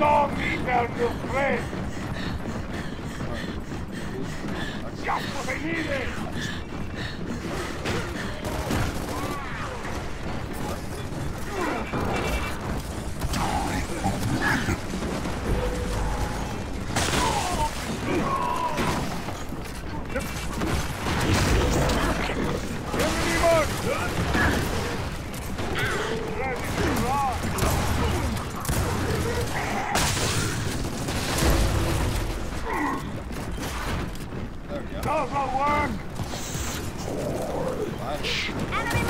dog eat out your friend. Just what I needed. There we go. Does not work. Fine. Enemy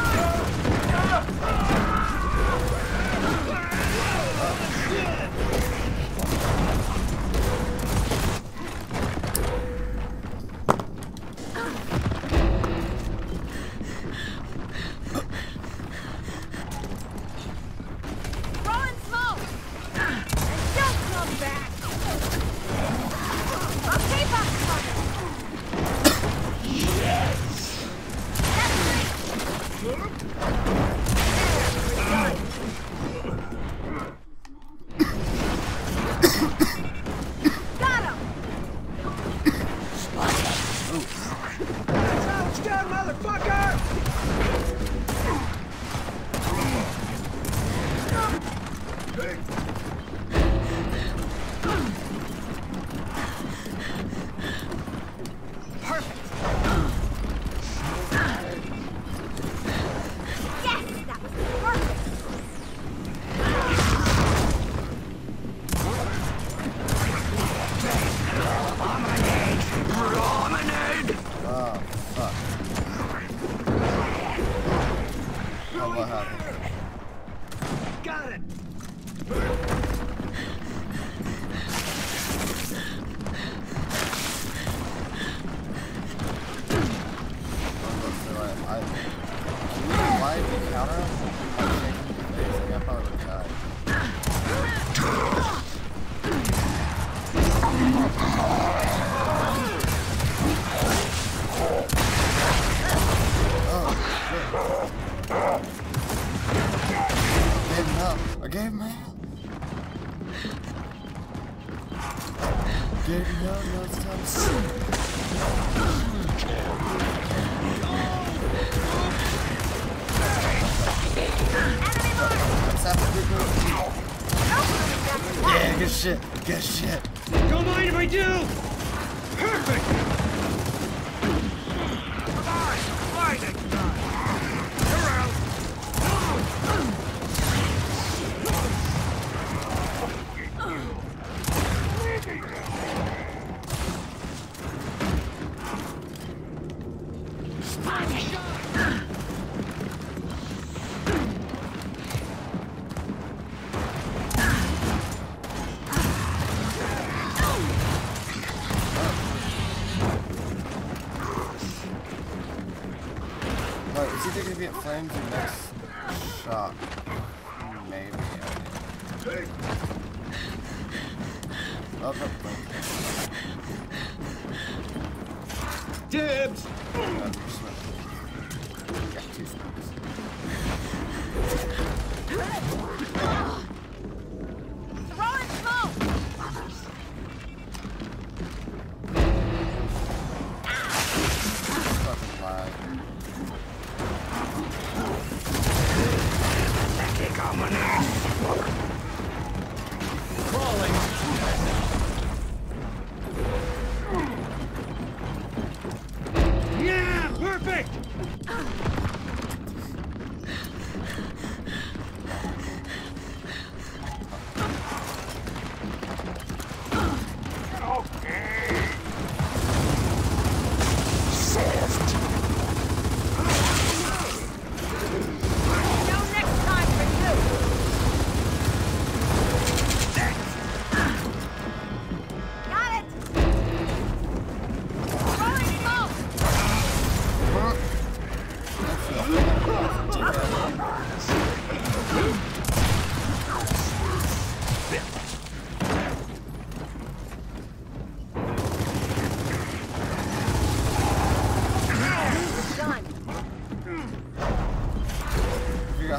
marked! Motherfucker! Oh. Got it! Hell. I gave him hell. Gave him hell, now it's time to see. Yeah, good shit. Good shit. Don't mind if I do! Perfect! Is he gonna be at flames or next shot? Maybe. Oh, no, flames. Dibs! Got two smokes. Perfect!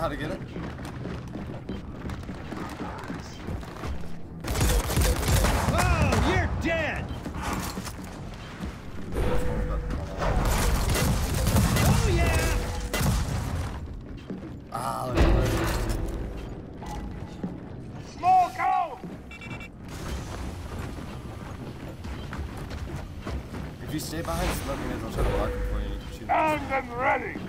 how to get it? Oh, oh, ah, if you stay behind smoking, I'll try to block him for you. Armed and ready!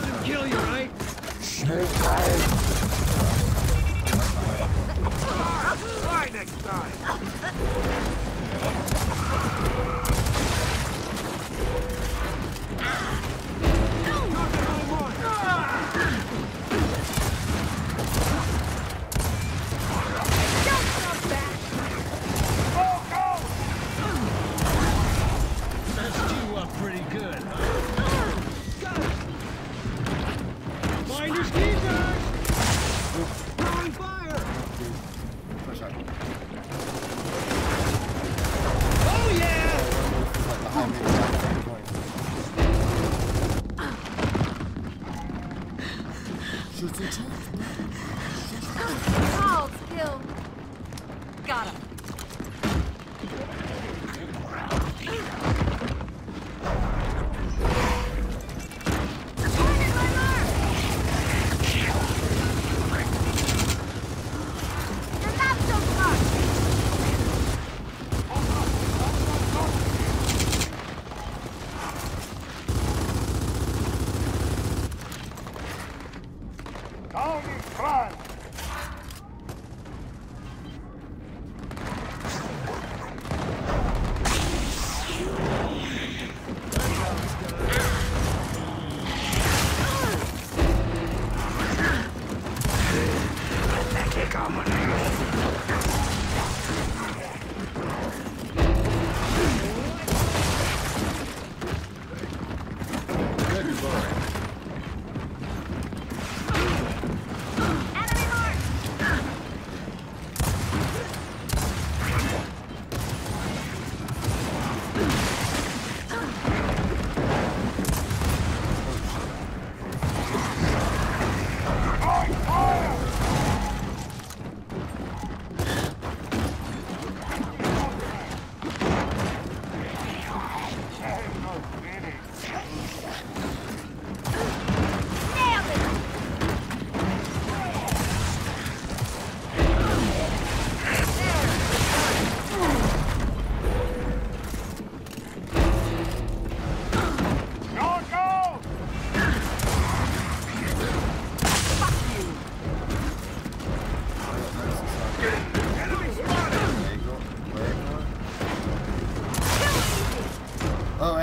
Doesn't kill you, right? Try next time.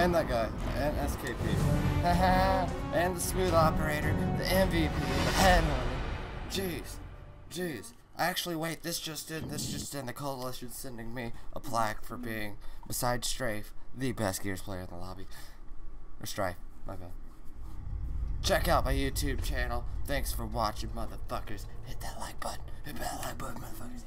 And that guy. And SKP. And the smooth operator. The MVP. The head one. Jeez. Jeez. Actually, wait, this just in. This just in. The coalition sending me a plaque for being, besides Strafe, the best Gears player in the lobby. Or Strife. My bad. Check out my YouTube channel. Thanks for watching, motherfuckers. Hit that like button. Hit that like button, motherfuckers.